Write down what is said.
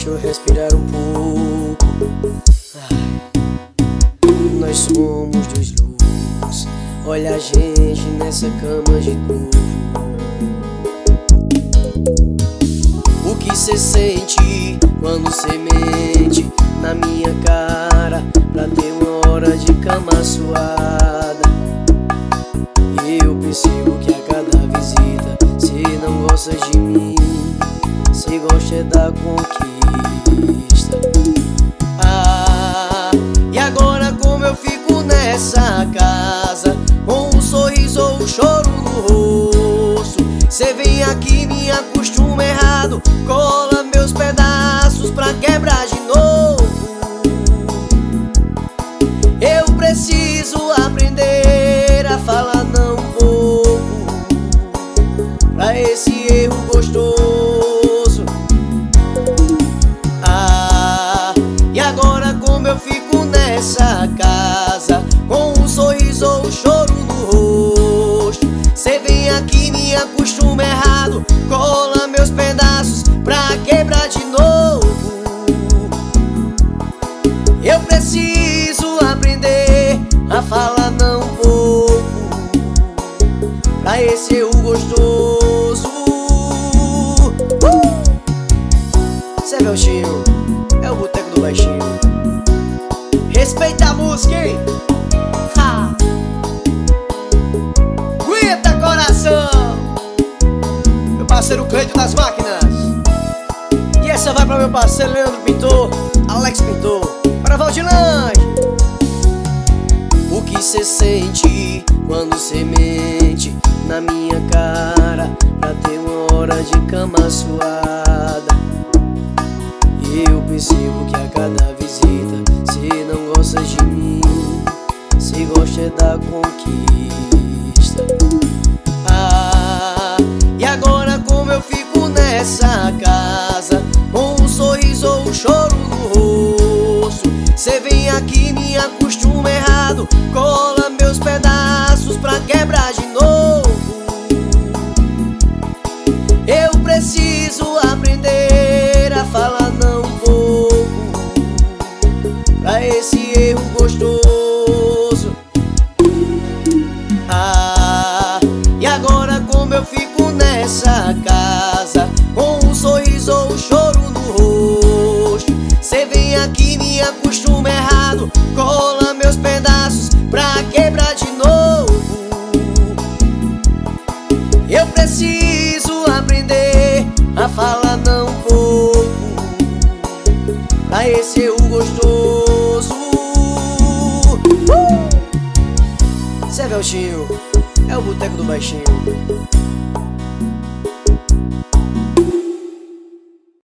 deixa eu respirar um pouco. Nós somos dois loucos. Olha a gente nessa cama de dor. O que cê sente quando cê mente na minha cara? Pra ter uma hora de cama suada. Eu percebo que a cada visita cê não gosta de mim. Cê gosta é da conquista. Um sorriso ou um choro no rosto. Cê vem aqui me acostuma errado. Cola meus pedaços pra quebrar de novo. Eu preciso aprender a falar não pouco Pra esse erro gostoso. Ah, e agora como eu fico nessa casa aqui me acostuma errado Cola meus pedaços pra quebrar de novo Eu preciso aprender a falar não pouco Pra esse eu gostoso uh! Cê é Belchinho, é o boteco do baixinho Respeita a música, hein? Parceiro Cleito das Máquinas. E essa vai para meu parceiro Leandro Pintor Alex Pintor. Para Valdilange O que cê sente quando cê mente Na minha cara Pra ter uma hora de cama suada? Eu percebo que a cada visita Cê não gosta de mim Cê gosta é da conquista fico preciso aprender a falar não pouco. Pra esse eu gostoso. Uh! Cê é Belchinho, é o boteco do baixinho